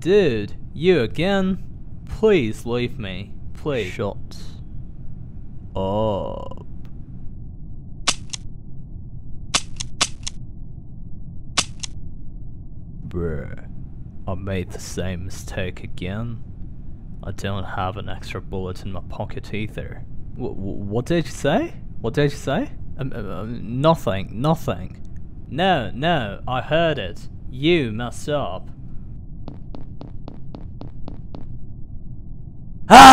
Dude, you again? Please leave me. Please. Shut up. Bruh, I made the same mistake again. I don't have an extra bullet in my pocket either. W- what did you say? What did you say? Um, um, um, nothing, nothing. No, no, I heard it. You messed up. Ah!